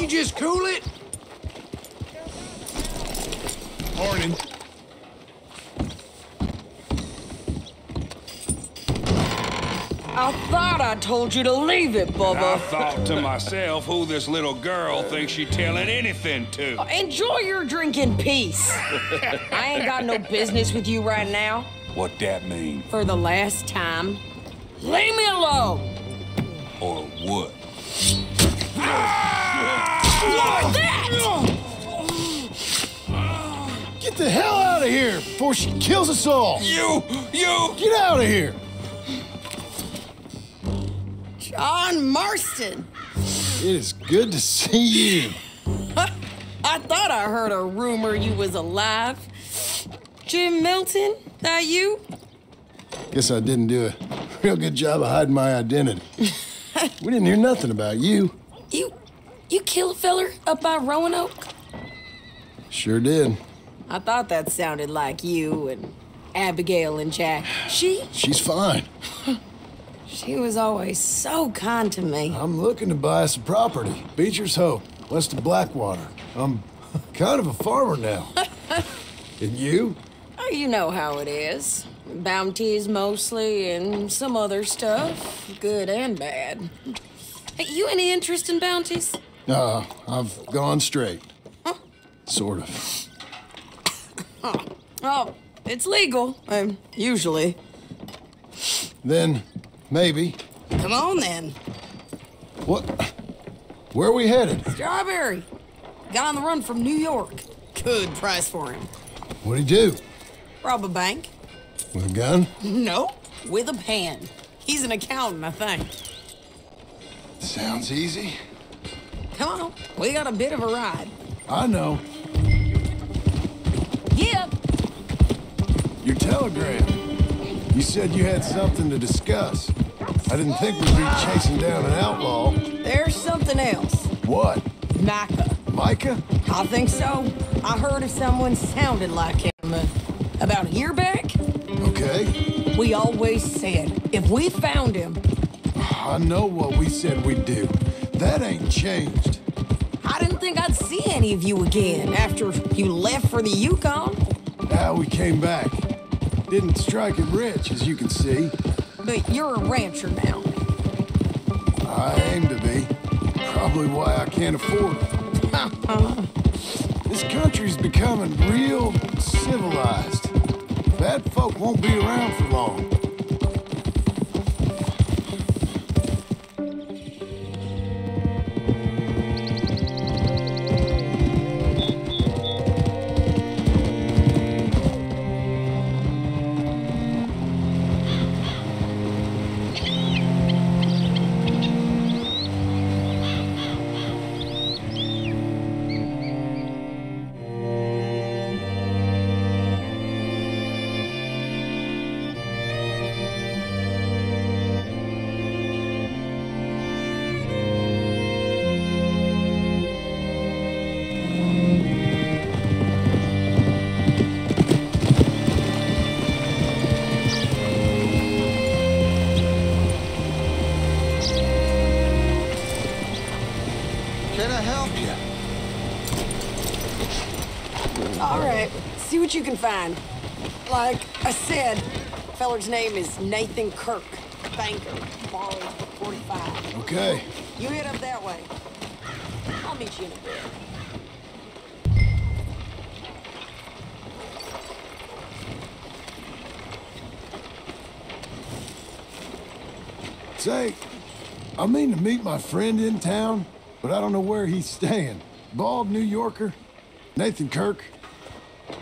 you just cool it? Morning. I thought I told you to leave it, Bubba. I thought to myself who this little girl thinks she's telling anything to. Uh, enjoy your drink in peace. I ain't got no business with you right now. What that mean? For the last time, leave me alone. Or what? Like the hell out of here before she kills us all. You! You! Get out of here. John Marston. It is good to see you. I thought I heard a rumor you was alive. Jim Milton, that you? Guess I didn't do a real good job of hiding my identity. we didn't hear nothing about you. You, you killed a feller up by Roanoke? Sure did. I thought that sounded like you and Abigail and Jack. She, She's fine. she was always so kind to me. I'm looking to buy some property. Beecher's Hope, west of Blackwater. I'm kind of a farmer now. and you? Oh, you know how it is. Bounties mostly and some other stuff, good and bad. Hey, you any interest in bounties? Uh, I've gone straight. Sort of. Oh, it's legal, um, usually. Then, maybe. Come on then. What? Where are we headed? Strawberry. Got on the run from New York. Good price for him. What'd he do? Rob a bank? With a gun? No, with a pan. He's an accountant, I think. Sounds easy. Come on, we got a bit of a ride. I know. Telegram. You said you had something to discuss. I didn't think we'd be chasing down an outlaw. There's something else. What? Micah. Micah? I think so. I heard of someone sounded like him. uh, about a year back? Okay. We always said if we found him, I know what we said we'd do. That ain't changed. I didn't think I'd see any of you again after you left for the Yukon. Now we came back. Didn't strike it rich, as you can see. But you're a rancher now. I aim to be. Probably why I can't afford it. this country's becoming real civilized. Bad folk won't be around for long. What you can find. Like I said, feller's name is Nathan Kirk, banker, borrowed 45. Okay. You head up that way. I'll meet you in a bit. Say, I mean to meet my friend in town, but I don't know where he's staying. Bald New Yorker? Nathan Kirk?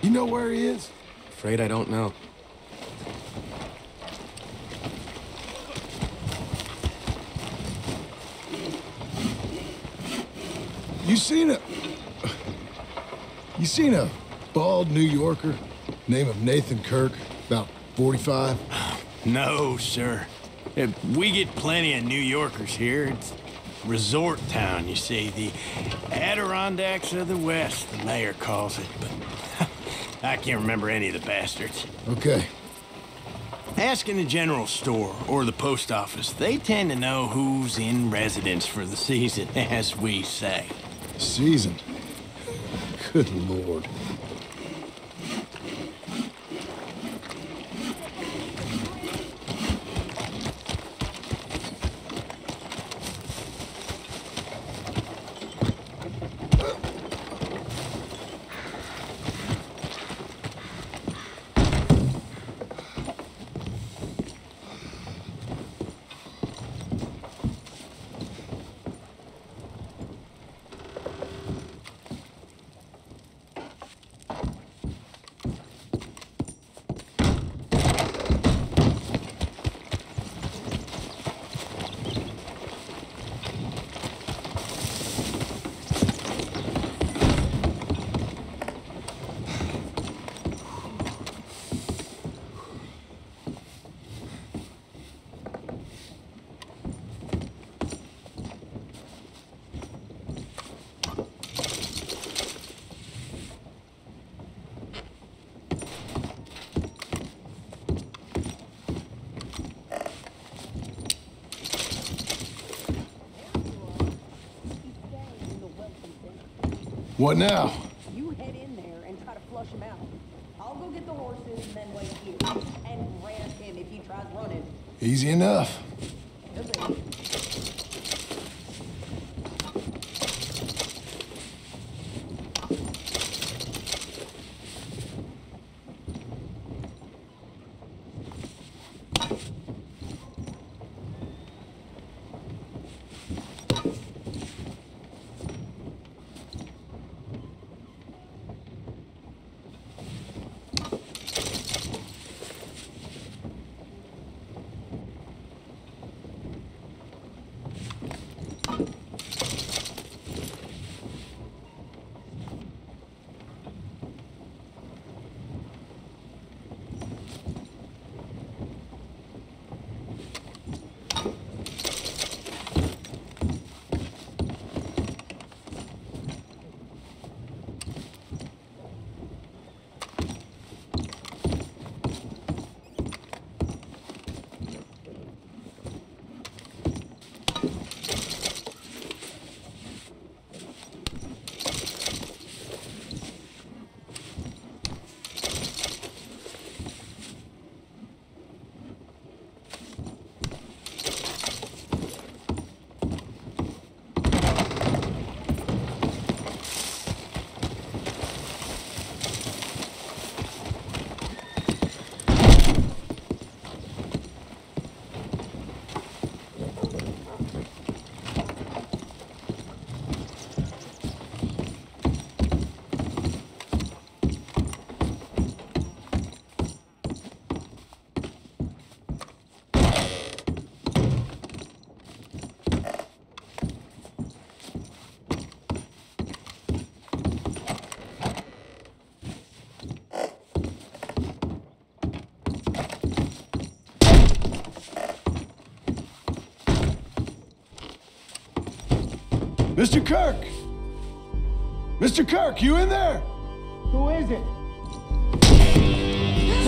You know where he is? Afraid I don't know. You seen a... You seen a bald New Yorker? Name of Nathan Kirk, about 45? No, sir. We get plenty of New Yorkers here. It's resort town, you see. The Adirondacks of the West, the mayor calls it. But I can't remember any of the bastards. Okay. Ask in the general store or the post office. They tend to know who's in residence for the season, as we say. Season? Good lord. What now? Mr. Kirk! Mr. Kirk, you in there? Who is it?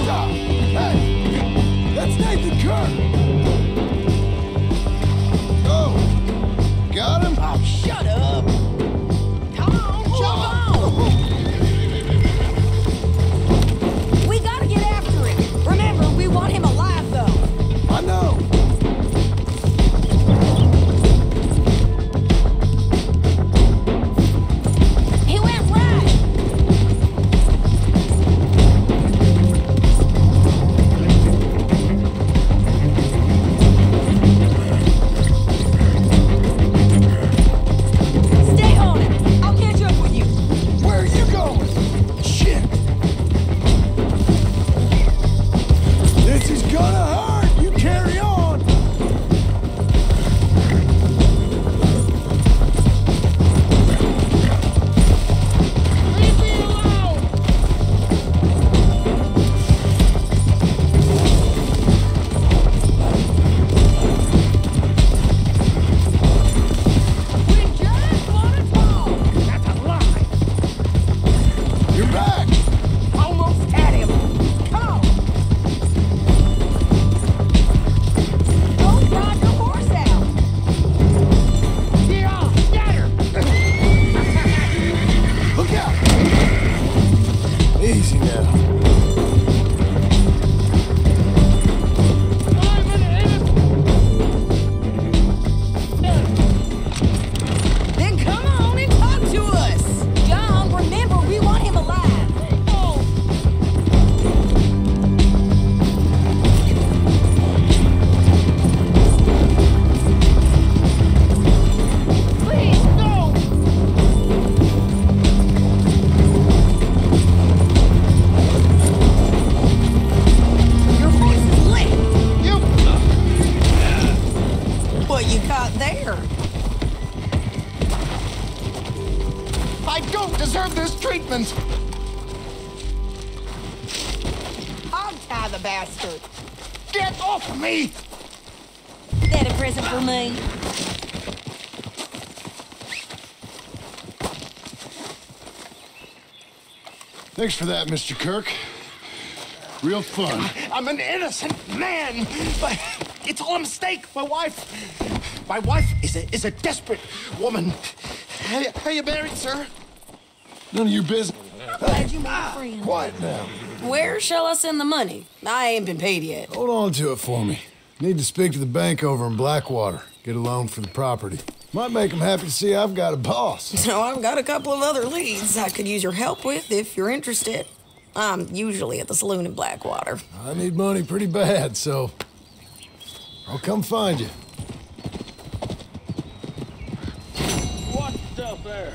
Stop! Hey! That's Nathan Kirk! Oh! Got him? Thanks for that, Mr. Kirk. Real fun. I'm an innocent man, but it's all a mistake. My wife, my wife is a is a desperate woman. How, how you married, sir? None of your business. Glad you made a ah, friend. Quiet now. Where shall I send the money? I ain't been paid yet. Hold on to it for me. Need to speak to the bank over in Blackwater. Get a loan for the property. Might make them happy to see I've got a boss. So I've got a couple of other leads I could use your help with if you're interested. I'm usually at the saloon in Blackwater. I need money pretty bad, so I'll come find you. What's up there?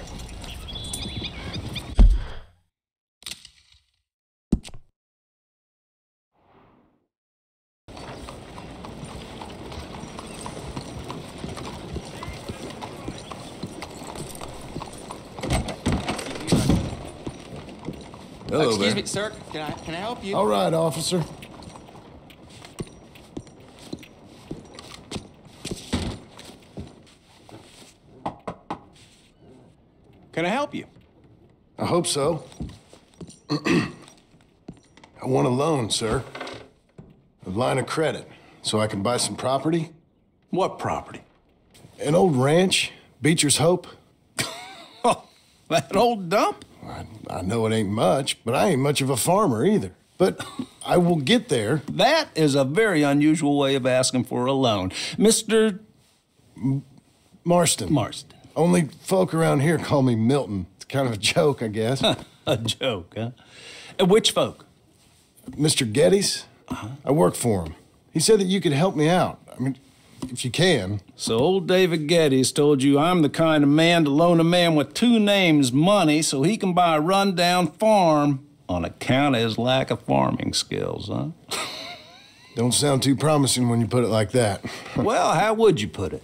Hello Excuse there. me, sir. Can I can I help you? All right, officer. Can I help you? I hope so. I want a loan, sir. A line of credit, so I can buy some property. What property? An old ranch, Beecher's Hope. Oh, that old dump? I, I know it ain't much, but I ain't much of a farmer either. But I will get there. That is a very unusual way of asking for a loan. Mr. Marston. Marston. Only folk around here call me Milton. It's kind of a joke, I guess. A joke, huh? Uh, Which folk? Mr. Geddes, I work for him. He said that you could help me out. I mean, if you can. So old David Geddes told you I'm the kind of man to loan a man with two names money so he can buy a rundown farm on account of his lack of farming skills, huh? Don't sound too promising when you put it like that. well, how would you put it?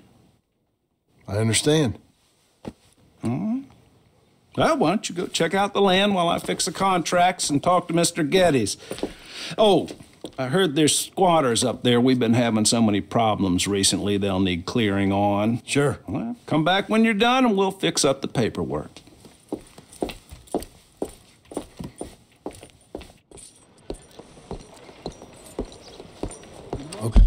I understand. Mm-hmm. Well, why don't you go check out the land while I fix the contracts and talk to Mr. Geddes? Oh, I heard there's squatters up there. We've been having so many problems recently, they'll need clearing on. Sure. Well, come back when you're done and we'll fix up the paperwork. Okay.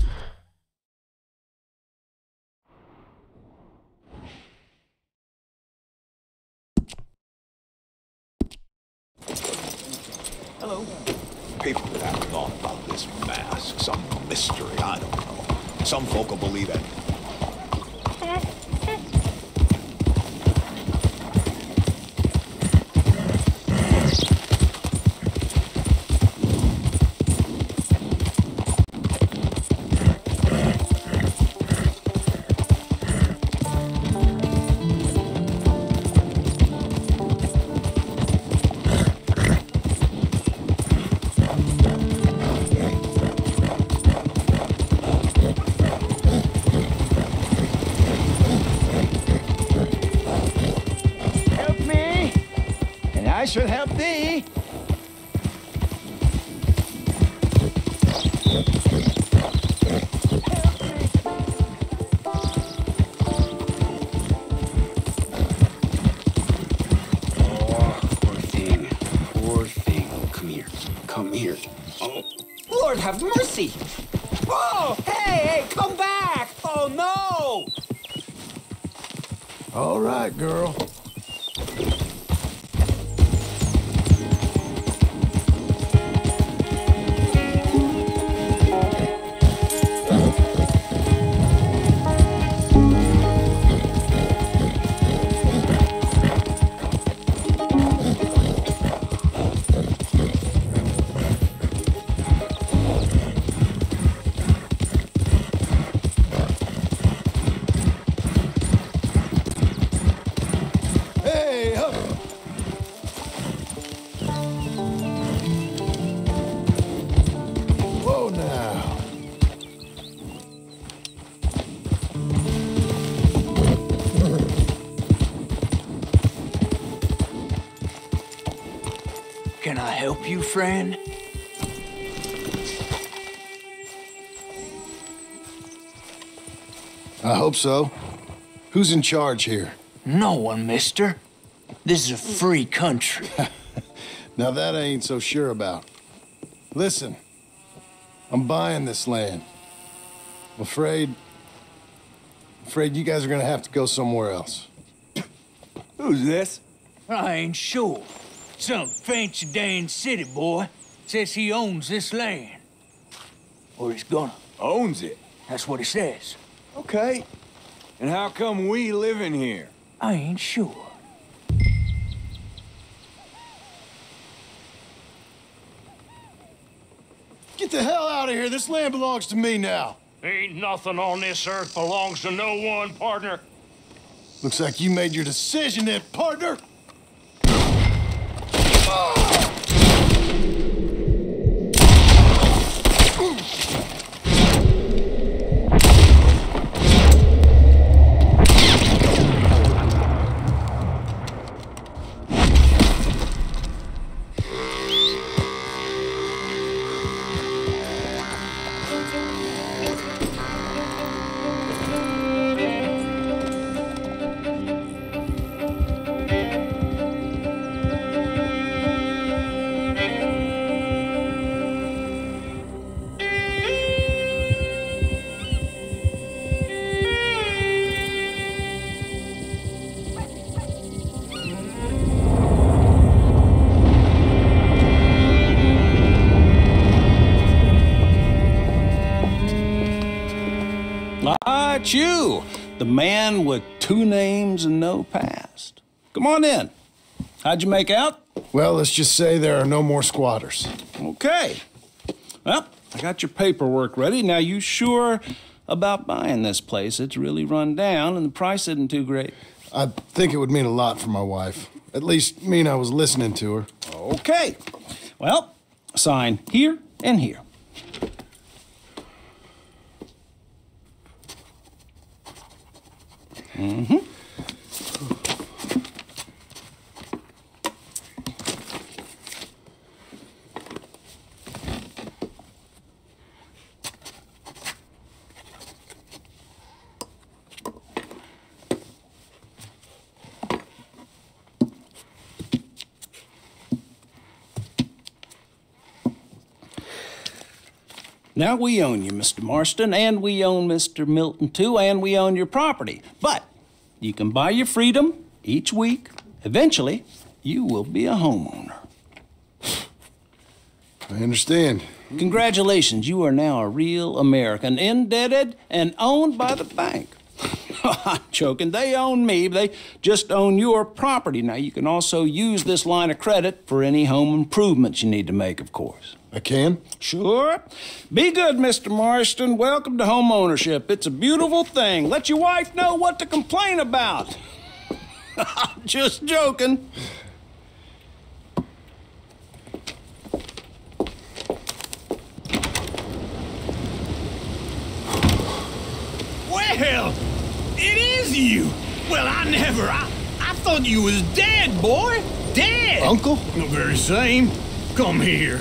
People that have thought about this mask, some mystery, I don't know. Some folk will believe it. Shall help thee. Can I help you, friend? I hope so. Who's in charge here? No one, mister. This is a free country. Now that I ain't so sure about. Listen, I'm buying this land. I'm afraid... afraid you guys are gonna have to go somewhere else. Who's this? I ain't sure. Some fancy Dan city boy says he owns this land. Or he's gonna. Owns it? That's what he says. Okay. And how come we living here? I ain't sure. Get the hell out of here. This land belongs to me now. Ain't nothing on this earth belongs to no one, partner. Looks like you made your decision then, partner. Ah, the man with two names and no past. Come on in. How'd you make out? Well, let's just say there are no more squatters. Okay. Well, I got your paperwork ready. Now, you sure about buying this place? It's really run down, and the price isn't too great. I think it would mean a lot for my wife. At least mean I was listening to her. Okay. Well, sign here and here. Mm-hmm. Now we own you, Mr. Marston, and we own Mr. Milton too, and we own your property. But you can buy your freedom each week. Eventually, you will be a homeowner. I understand. Congratulations, you are now a real American, indebted and owned by the bank. I'm joking. They own me. They just own your property. Now, you can also use this line of credit for any home improvements you need to make, of course. I can? Sure. Be good, Mr. Marston. Welcome to home ownership. It's a beautiful thing. Let your wife know what to complain about. I'm just joking. Well, it is you. Well, I never. I, I thought you was dead, boy. Dead. Uncle? The very same. Come here.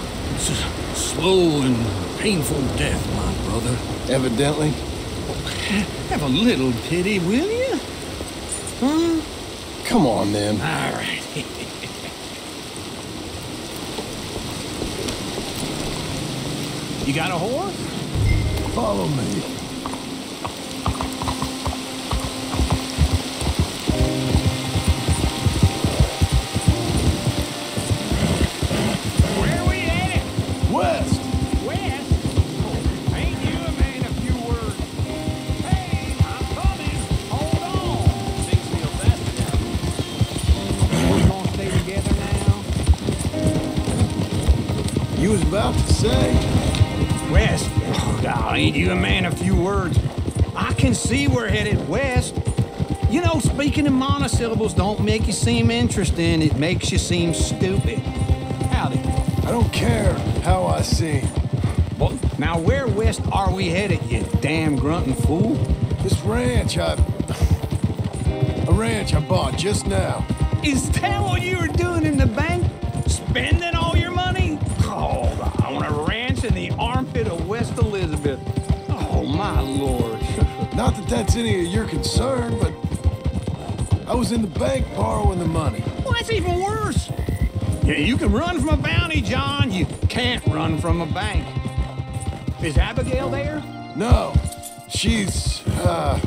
It's a slow and painful death, my brother. Evidently. Oh, have a little pity, will you? Huh? Come on, then. All right. you got a horse? Follow me. Can see we're headed west. You know, speaking in monosyllables don't make you seem interesting. It makes you seem stupid. Howdy. I don't care how I seem. Well, now where west are we headed, you damn grunting fool? This ranch I... A ranch I bought just now. Is that what you were doing in the bank? Spending that's any of your concern, but... I was in the bank borrowing the money. Well, that's even worse. Yeah, you can run from a bounty, John. You can't run from a bank. Is Abigail there? No. She's, uh...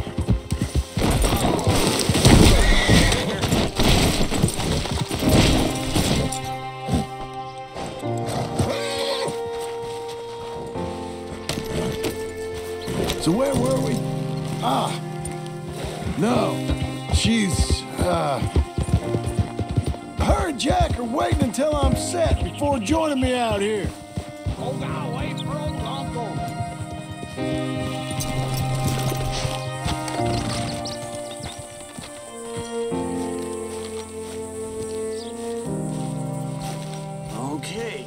So where were we? Ah. No. She's, uh... Her and Jack are waiting until I'm set before joining me out here. Oh, God, wait for old Uncle. Okay.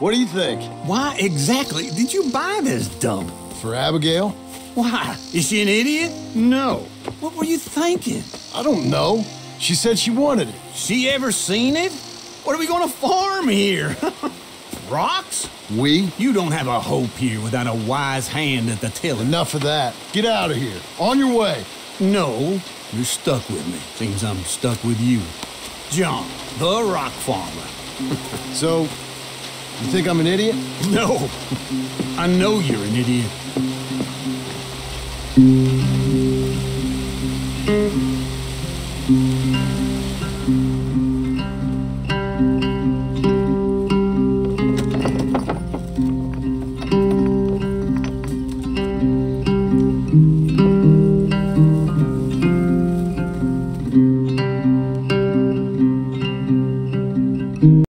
What do you think? Why exactly did you buy this dump? For Abigail? Why? Is she an idiot? No. What were you thinking? I don't know. She said she wanted it. She ever seen it? What are we gonna farm here? Rocks? We? You don't have a hope here without a wise hand at the tiller. Enough of that. Get out of here. On your way. No, you're stuck with me. Seems I'm stuck with you. John, the rock farmer. so, you think I'm an idiot? No. I know you're an idiot. Thank you.